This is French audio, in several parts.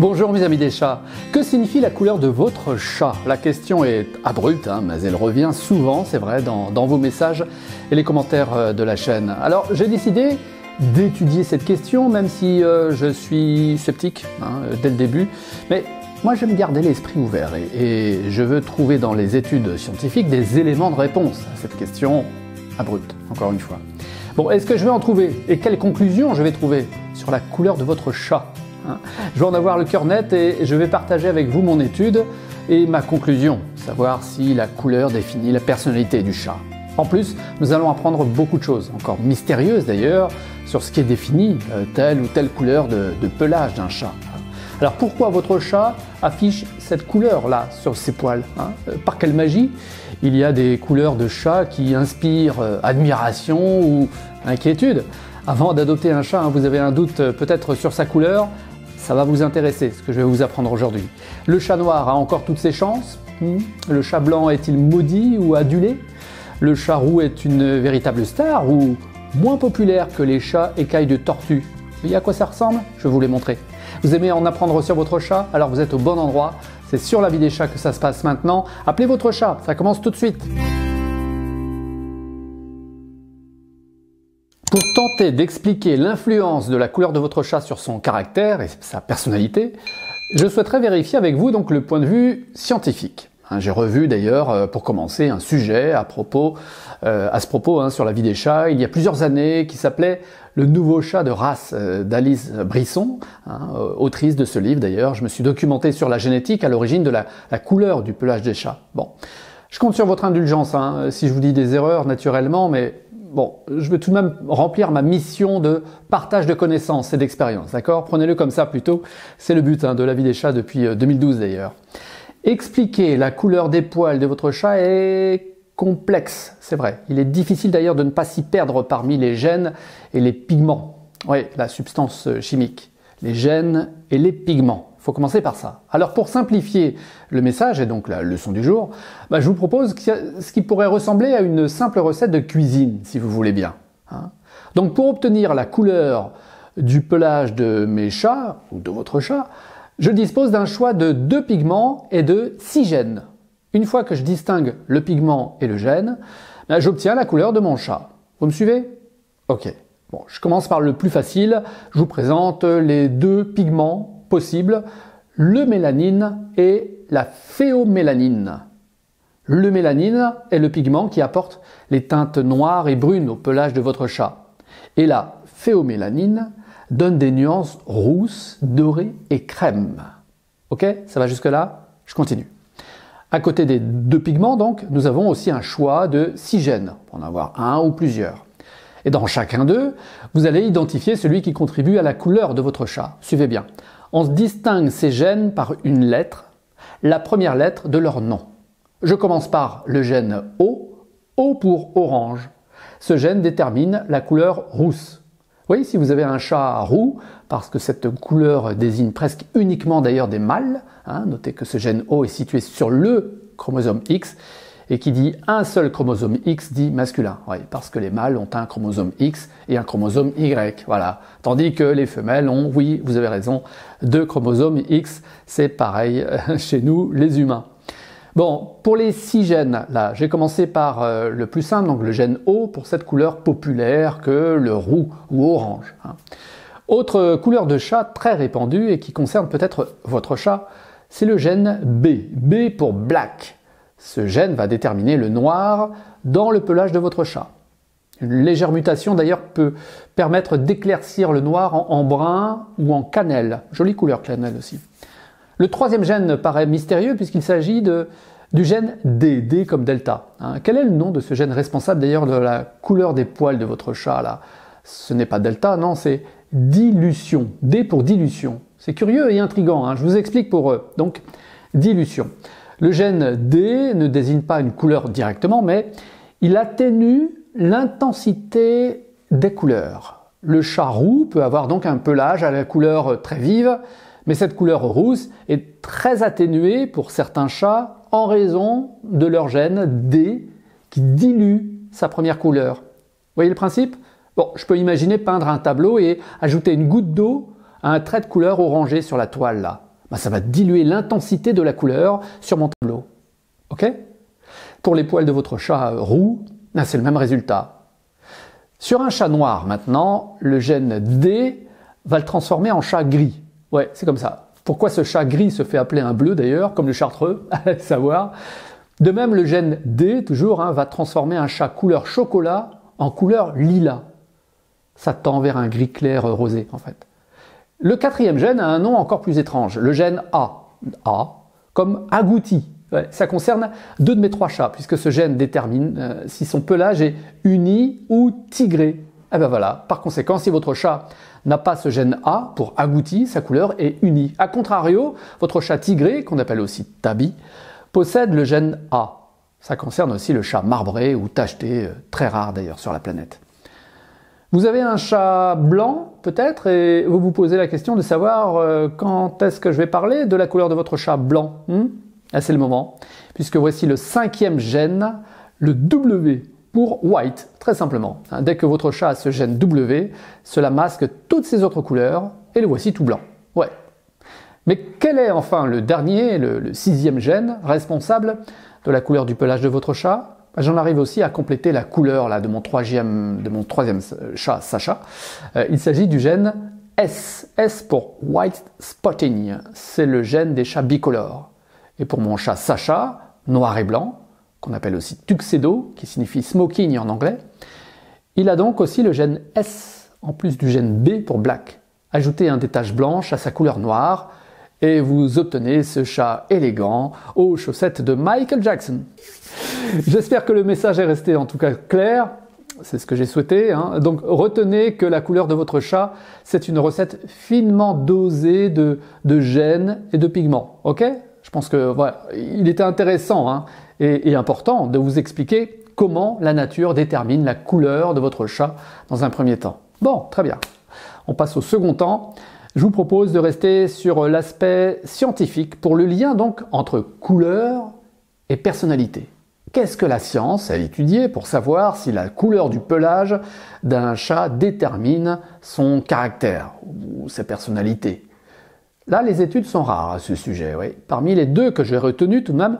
Bonjour mes amis des chats. Que signifie la couleur de votre chat? La question est abrupte, hein, mais elle revient souvent, c'est vrai, dans, vos messages et les commentaires euh, de la chaîne. Alors j'ai décidé d'étudier cette question, même si euh, je suis sceptique hein, dès le début. Mais moi j'aime garder l'esprit ouvert et, je veux trouver dans les études scientifiques des éléments de réponse à cette question abrupte, encore une fois. Bon, est-ce que je vais en trouver? Et quelles conclusions je vais trouver sur la couleur de votre chat? Je vais en avoir le cœur net et je vais partager avec vous mon étude et ma conclusion, savoir si la couleur définit la personnalité du chat. En plus, nous allons apprendre beaucoup de choses, encore mystérieuses d'ailleurs, sur ce qui est défini euh, telle ou telle couleur de, pelage d'un chat. Alors pourquoi votre chat affiche cette couleur-là sur ses poils hein? Euh, Par quelle magie? Il y a des couleurs de chat qui inspirent euh, admiration ou inquiétude. Avant d'adopter un chat, hein, vous avez un doute peut-être sur sa couleur, ça va vous intéresser ce que je vais vous apprendre aujourd'hui. Le chat noir a encore toutes ses chances hmm. Le chat blanc est-il maudit ou adulé? Le chat roux est une véritable star ou moins populaire que les chats écailles de tortue? Et à quoi ça ressemble? Je vous les montrer. Vous aimez en apprendre sur votre chat? Alors vous êtes au bon endroit. C'est sur la vie des chats que ça se passe maintenant. Appelez votre chat, ça commence tout de suite. Pour tenter d'expliquer l'influence de la couleur de votre chat sur son caractère et sa personnalité, je souhaiterais vérifier avec vous donc le point de vue scientifique. Hein, j'ai revu d'ailleurs, euh, pour commencer, un sujet à propos, euh, à ce propos, hein, sur la vie des chats, il y a plusieurs années, qui s'appelait Le nouveau chat de race euh, d'Alice Brisson, hein, autrice de ce livre d'ailleurs. Je me suis documenté sur la génétique à l'origine de la, la, couleur du pelage des chats. Bon, je compte sur votre indulgence si je vous dis des erreurs naturellement, mais bon, je veux tout de même remplir ma mission de partage de connaissances et d'expériences, d'accord? Prenez-le comme ça plutôt, c'est le but hein, de la vie des chats depuis 2012 euh, d'ailleurs. Expliquer la couleur des poils de votre chat est complexe, c'est vrai. Il est difficile d'ailleurs de ne pas s'y perdre parmi les gènes et les pigments. Oui, la substance euh, chimique. Les gènes et les pigments faut commencer par ça. Alors pour simplifier le message et donc la leçon du jour, bah, je vous propose ce qui pourrait ressembler à une simple recette de cuisine, si vous voulez bien. Hein. Donc pour obtenir la couleur du pelage de mes chats ou de votre chat, je dispose d'un choix de deux pigments et de six gènes. Une fois que je distingue le pigment et le gène, bah, j'obtiens la couleur de mon chat. Vous me suivez? Ok. Bon, je commence par le plus facile. Je vous présente les deux pigments possible, le mélanine et la phéomélanine. Le mélanine est le pigment qui apporte les teintes noires et brunes au pelage de votre chat. Et la phéomélanine donne des nuances rousses, dorées et crème. Ok Ça va jusque-là? Je continue. À côté des deux pigments, donc, nous avons aussi un choix de six gènes, pour en avoir un ou plusieurs. Et dans chacun d'eux, vous allez identifier celui qui contribue à la couleur de votre chat. Suivez bien on distingue ces gènes par une lettre, la première lettre de leur nom. Je commence par le gène O, O pour orange. Ce gène détermine la couleur rousse. Oui, si vous avez un chat roux, parce que cette couleur désigne presque uniquement d'ailleurs des mâles, hein, notez que ce gène O est situé sur le chromosome X, et qui dit un seul chromosome X dit masculin. Oui, parce que les mâles ont un chromosome X et un chromosome Y. Voilà. Tandis que les femelles ont, oui, vous avez raison, deux chromosomes X. C'est pareil euh, chez nous, les humains. Bon, pour les six gènes, là, j'ai commencé par euh, le plus simple, donc le gène O, pour cette couleur populaire que le roux ou orange. Hein. Autre couleur de chat très répandue et qui concerne peut-être votre chat, c'est le gène B. B pour black. Ce gène va déterminer le noir dans le pelage de votre chat. Une légère mutation d'ailleurs peut permettre d'éclaircir le noir en, brun ou en cannelle. Jolie couleur cannelle aussi. Le troisième gène paraît mystérieux puisqu'il s'agit du gène D, D comme delta. Hein. quel est le nom de ce gène responsable d'ailleurs de la couleur des poils de votre chat là? Ce n'est pas delta, non, c'est dilution. D pour dilution. C'est curieux et intrigant, hein. je vous explique pour eux. Donc, dilution. Le gène D ne désigne pas une couleur directement, mais il atténue l'intensité des couleurs. Le chat roux peut avoir donc un pelage à la couleur très vive, mais cette couleur rousse est très atténuée pour certains chats en raison de leur gène D qui dilue sa première couleur. Vous voyez le principe? Bon, je peux imaginer peindre un tableau et ajouter une goutte d'eau à un trait de couleur orangé sur la toile là. Bah, ça va diluer l'intensité de la couleur sur mon tableau. Ok? Pour les poils de votre chat roux, c'est le même résultat. Sur un chat noir maintenant, le gène D va le transformer en chat gris. Ouais, c'est comme ça. Pourquoi ce chat gris se fait appeler un bleu d'ailleurs, comme le chartreux, à savoir. De même, le gène D, toujours, hein, va transformer un chat couleur chocolat en couleur lilas. Ça tend vers un gris clair rosé, en fait. Le quatrième gène a un nom encore plus étrange, le gène A. A, comme agouti. ça concerne deux de mes trois chats, puisque ce gène détermine euh, si son pelage est uni ou tigré. Eh ben voilà, par conséquent, si votre chat n'a pas ce gène A pour agouti, sa couleur est unie. A contrario, votre chat tigré, qu'on appelle aussi tabi, possède le gène A. Ça concerne aussi le chat marbré ou tacheté, euh, très rare d'ailleurs sur la planète. Vous avez un chat blanc peut-être et vous vous posez la question de savoir euh, quand est-ce que je vais parler de la couleur de votre chat blanc. Ah, c'est le moment, puisque voici le cinquième gène, le W pour white, très simplement. Hein, dès que votre chat a ce gène W, cela masque toutes ses autres couleurs et le voici tout blanc. Ouais, mais quel est enfin le dernier, le, sixième gène responsable de la couleur du pelage de votre chat? J'en arrive aussi à compléter la couleur de, mon troisième, troisième chat, Sacha. Euh, il s'agit du gène S. S pour White Spotting. C'est le gène des chats bicolores. Et pour mon chat Sacha, noir et blanc, qu'on appelle aussi tuxedo, qui signifie smoking en anglais, il a donc aussi le gène S, en plus du gène B pour black. Ajoutez un des taches blanches à sa couleur noire, et vous obtenez ce chat élégant aux chaussettes de Michael Jackson. J'espère que le message est resté en tout cas clair. C'est ce que j'ai souhaité. Hein. Donc retenez que la couleur de votre chat, c'est une recette finement dosée de, gènes et de pigments. Ok? Je pense que voilà, il était intéressant hein, et important de vous expliquer comment la nature détermine la couleur de votre chat dans un premier temps. Bon, très bien. On passe au second temps je vous propose de rester sur l'aspect scientifique pour le lien donc entre couleur et personnalité. Qu'est-ce que la science a étudié pour savoir si la couleur du pelage d'un chat détermine son caractère ou sa personnalité? Là, les études sont rares à ce sujet. Parmi les deux que j'ai retenues tout de même,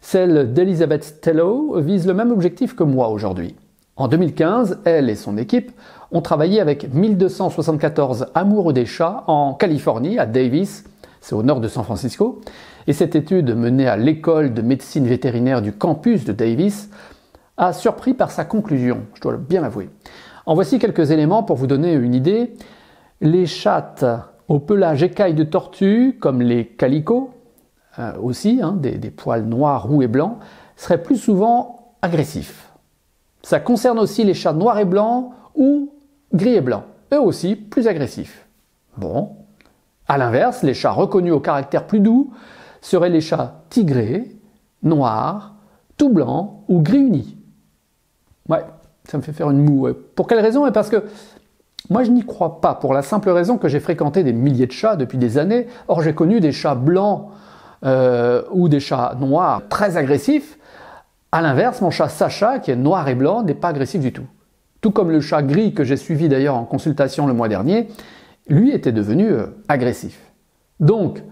celle d'Elizabeth Stello vise le même objectif que moi aujourd'hui. En 2015, elle et son équipe ont travaillé avec 1274 amoureux des chats en Californie, à Davis, c'est au nord de San Francisco, et cette étude menée à l'école de médecine vétérinaire du campus de Davis a surpris par sa conclusion, je dois bien l'avouer. En voici quelques éléments pour vous donner une idée. Les chattes au pelage écaille de tortue, comme les calicots, euh, aussi, hein, des, des poils noirs, roux et blancs, seraient plus souvent agressifs. Ça concerne aussi les chats noirs et blancs ou gris et blanc, eux aussi plus agressifs. Bon. À l'inverse, les chats reconnus au caractère plus doux seraient les chats tigrés, noirs, tout blancs ou gris unis. Ouais, ça me fait faire une moue. Pour quelle raison? Parce que moi, je n'y crois pas, pour la simple raison que j'ai fréquenté des milliers de chats depuis des années. Or, j'ai connu des chats blancs euh, ou des chats noirs très agressifs. À l'inverse, mon chat Sacha, qui est noir et blanc, n'est pas agressif du tout tout comme le chat gris que j'ai suivi d'ailleurs en consultation le mois dernier, lui était devenu euh, agressif. Donc,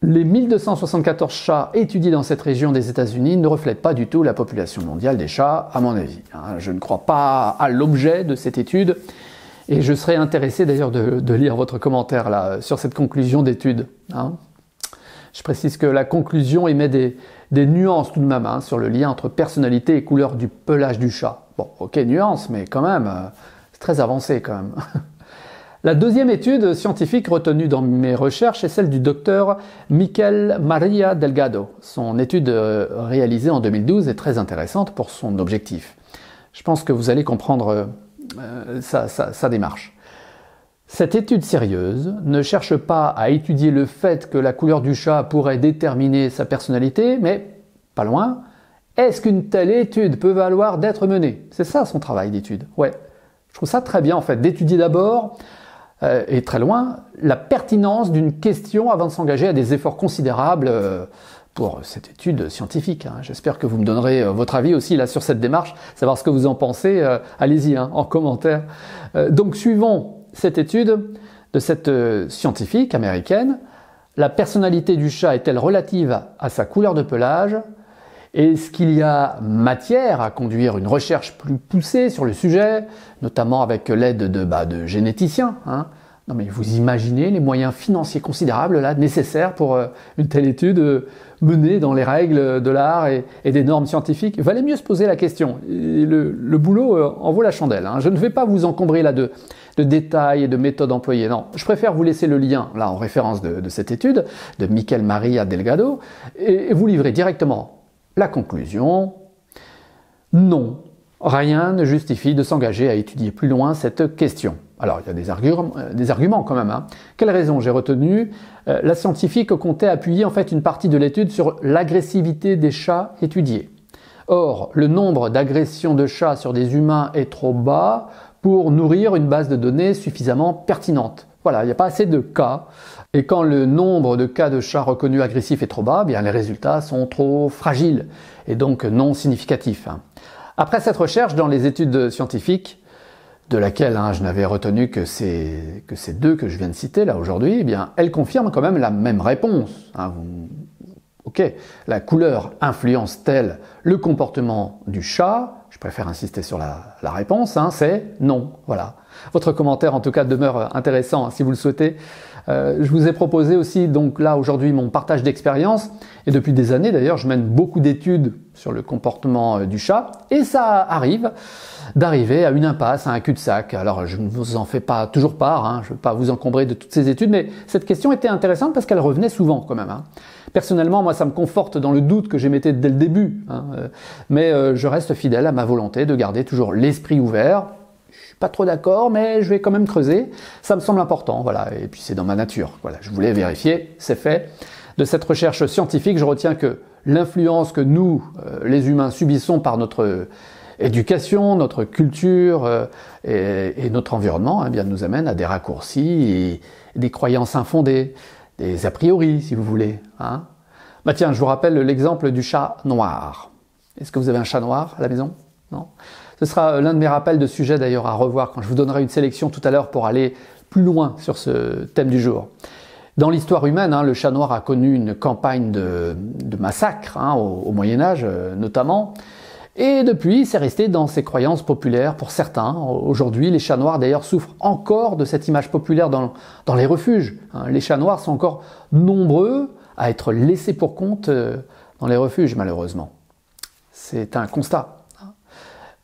les 1274 chats étudiés dans cette région des États-Unis ne reflètent pas du tout la population mondiale des chats, à mon avis. Hein. Je ne crois pas à l'objet de cette étude et je serais intéressé d'ailleurs de, lire votre commentaire sur cette conclusion d'étude. Hein. Je précise que la conclusion émet des, nuances tout de même hein, sur le lien entre personnalité et couleur du pelage du chat. Bon, ok, nuance, mais quand même, euh, c'est très avancé quand même. La deuxième étude scientifique retenue dans mes recherches est celle du docteur Miquel Maria Delgado. Son étude euh, réalisée en 2012 est très intéressante pour son objectif. Je pense que vous allez comprendre euh, sa, démarche. Cette étude sérieuse ne cherche pas à étudier le fait que la couleur du chat pourrait déterminer sa personnalité, mais pas loin, est-ce qu'une telle étude peut valoir d'être menée? C'est ça son travail d'étude. Ouais. Je trouve ça très bien en fait, d'étudier d'abord, euh, et très loin, la pertinence d'une question avant de s'engager à des efforts considérables euh, pour cette étude scientifique. Hein. J'espère que vous me donnerez euh, votre avis aussi là sur cette démarche, savoir ce que vous en pensez. Allez-y hein, en commentaire. donc suivons cette étude de cette scientifique américaine La personnalité du chat est-elle relative à sa couleur de pelage? Est-ce qu'il y a matière à conduire une recherche plus poussée sur le sujet, notamment avec l'aide de, bah, de généticiens hein? Non mais vous imaginez les moyens financiers considérables nécessaires pour euh, une telle étude euh, menée dans les règles de l'art et, des normes scientifiques? Valait mieux se poser la question. le, boulot euh, en vaut la chandelle. Hein. Je ne vais pas vous encombrer là de, détails et de méthodes employées. Non, je préfère vous laisser le lien là en référence de, cette étude de Michael Maria Delgado et vous livrer directement la conclusion. Non, rien ne justifie de s'engager à étudier plus loin cette question. Alors, il y a des, arguments, euh, des arguments quand même. Hein. Quelle raison j'ai retenu euh, La scientifique comptait appuyer en fait une partie de l'étude sur l'agressivité des chats étudiés. Or, le nombre d'agressions de chats sur des humains est trop bas pour nourrir une base de données suffisamment pertinente. Voilà, il n'y a pas assez de cas. Et quand le nombre de cas de chats reconnus agressifs est trop bas, bien les résultats sont trop fragiles et donc non significatifs. Hein. Après cette recherche dans les études scientifiques, de laquelle hein, je n'avais retenu que ces, que ces deux que je viens de citer là aujourd'hui, eh bien, elle confirme quand même la même réponse. Hein, ok, la couleur influence-t-elle le comportement du chat? Je préfère insister sur la, réponse, hein, c'est non. Voilà. Votre commentaire en tout cas demeure intéressant hein, si vous le souhaitez. Euh, je vous ai proposé aussi donc là aujourd'hui mon partage d'expérience et depuis des années d'ailleurs je mène beaucoup d'études sur le comportement euh, du chat et ça arrive d'arriver à une impasse, à un cul-de-sac. Alors je ne vous en fais pas toujours part, hein, je ne veux pas vous encombrer de toutes ces études, mais cette question était intéressante parce qu'elle revenait souvent quand même. Hein. Personnellement, moi, ça me conforte dans le doute que j'émettais dès le début, hein, euh, mais euh, je reste fidèle à ma volonté de garder toujours l'esprit ouvert. Je suis pas trop d'accord, mais je vais quand même creuser. Ça me semble important, voilà. Et puis c'est dans ma nature. Voilà, je voulais vérifier, c'est fait. De cette recherche scientifique, je retiens que l'influence que nous, euh, les humains, subissons par notre éducation, notre culture euh, et, notre environnement eh bien, nous amène à des raccourcis et des croyances infondées, des a priori, si vous voulez. Hein. Bah tiens, je vous rappelle l'exemple du chat noir. Est-ce que vous avez un chat noir à la maison? Non? Ce sera l'un de mes rappels de sujet d'ailleurs à revoir quand je vous donnerai une sélection tout à l'heure pour aller plus loin sur ce thème du jour. Dans l'histoire humaine, hein, le chat noir a connu une campagne de, massacre, hein, au, Moyen Âge euh, notamment, et depuis, c'est resté dans ces croyances populaires pour certains. Aujourd'hui, les chats noirs d'ailleurs souffrent encore de cette image populaire dans, les refuges. Hein. Les chats noirs sont encore nombreux à être laissés pour compte euh, dans les refuges, malheureusement. C'est un constat.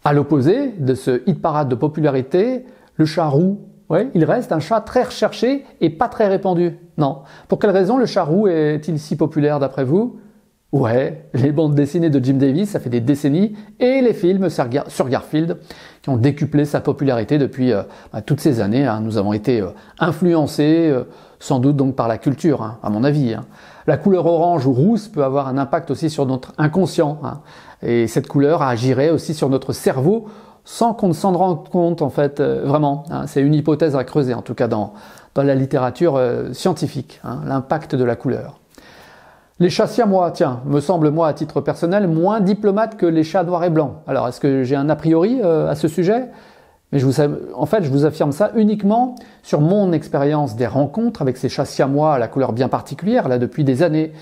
À l'opposé de ce hit parade de popularité, le chat roux, ouais, il reste un chat très recherché et pas très répandu. Non. Pour quelle raison le chat roux est-il si populaire d'après vous? Ouais, les bandes dessinées de Jim Davis, ça fait des décennies, et les films sur Garfield, qui ont décuplé sa popularité depuis euh, bah, toutes ces années. Hein. Nous avons été euh, influencés, euh, sans doute donc par la culture, hein, à mon avis. Hein. La couleur orange ou rousse peut avoir un impact aussi sur notre inconscient, et cette couleur agirait aussi sur notre cerveau sans qu'on ne s'en rende compte, en fait, vraiment. C'est une hypothèse à creuser, en tout cas dans, dans la littérature scientifique, l'impact de la couleur. Les chats siamois, tiens, me semble moi à titre personnel moins diplomate que les chats noirs et blancs. Alors est-ce que j'ai un a priori euh, à ce sujet? Mais je vous, en fait, je vous affirme ça uniquement sur mon expérience des rencontres avec ces chats siamois à la couleur bien particulière, là depuis des années.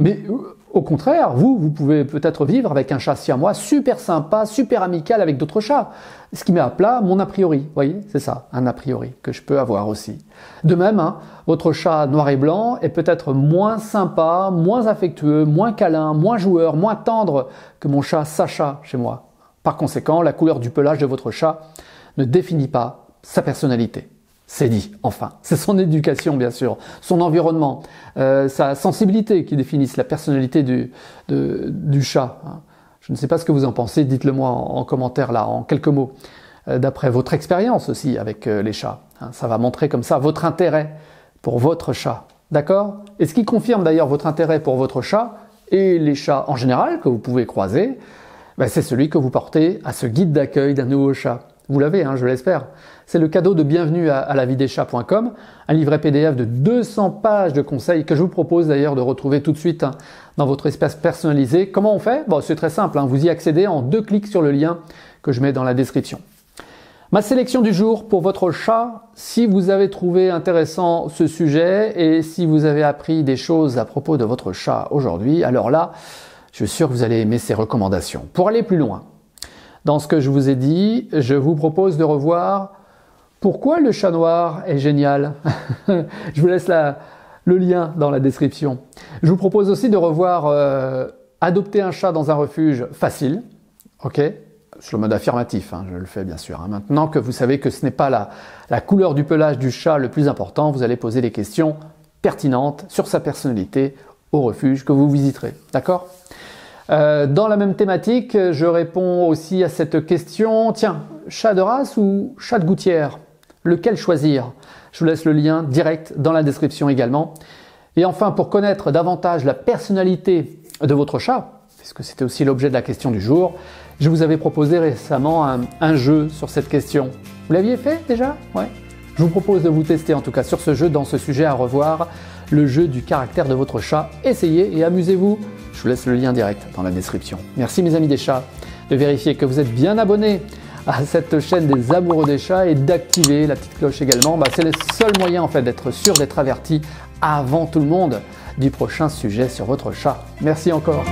Mais euh, au contraire, vous, vous pouvez peut-être vivre avec un chat siamois super sympa, super amical avec d'autres chats. Ce qui met à plat mon a priori. Vous voyez, c'est ça, un a priori que je peux avoir aussi. De même, hein, votre chat noir et blanc est peut-être moins sympa, moins affectueux, moins câlin, moins joueur, moins tendre que mon chat Sacha chez moi. Par conséquent, la couleur du pelage de votre chat ne définit pas sa personnalité. C'est dit, enfin. C'est son éducation, bien sûr, son environnement, euh, sa sensibilité qui définissent la personnalité du, du chat. Hein. Je ne sais pas ce que vous en pensez, dites-le moi en, commentaire là, en quelques mots, euh, d'après votre expérience aussi avec euh, les chats. Hein. ça va montrer comme ça votre intérêt pour votre chat. D'accord? Et ce qui confirme d'ailleurs votre intérêt pour votre chat et les chats en général que vous pouvez croiser, ben, c'est celui que vous portez à ce guide d'accueil d'un nouveau chat. Vous l'avez, hein, je l'espère. C'est le cadeau de bienvenue à, la lavideschats.com, un livret PDF de 200 pages de conseils que je vous propose d'ailleurs de retrouver tout de suite hein, dans votre espace personnalisé. Comment on fait? Bon, C'est très simple, hein. vous y accédez en deux clics sur le lien que je mets dans la description. Ma sélection du jour pour votre chat, si vous avez trouvé intéressant ce sujet et si vous avez appris des choses à propos de votre chat aujourd'hui, alors là, je suis sûr que vous allez aimer ces recommandations. Pour aller plus loin, dans ce que je vous ai dit, je vous propose de revoir pourquoi le chat noir est génial. je vous laisse le lien dans la description. Je vous propose aussi de revoir euh, adopter un chat dans un refuge facile. Ok? Sur le mode affirmatif, hein, je le fais bien sûr. Hein. Maintenant que vous savez que ce n'est pas la, la couleur du pelage du chat le plus important, vous allez poser des questions pertinentes sur sa personnalité au refuge que vous visiterez. D'accord? Euh, Dans la même thématique, je réponds aussi à cette question, tiens, chat de race ou chat de gouttière? Lequel choisir? Je vous laisse le lien direct dans la description également. Et enfin, pour connaître davantage la personnalité de votre chat, puisque c'était aussi l'objet de la question du jour, je vous avais proposé récemment un, jeu sur cette question. Vous l'aviez fait déjà? Ouais. Je vous propose de vous tester en tout cas sur ce jeu, dans ce sujet à revoir, le jeu du caractère de votre chat. Essayez et amusez-vous. Je vous laisse le lien direct dans la description. Merci mes amis des chats de vérifier que vous êtes bien abonnés à cette chaîne des amoureux des chats et d'activer la petite cloche également. Bah, c'est le seul moyen en fait d'être sûr d'être averti avant tout le monde du prochain sujet sur votre chat. Merci encore.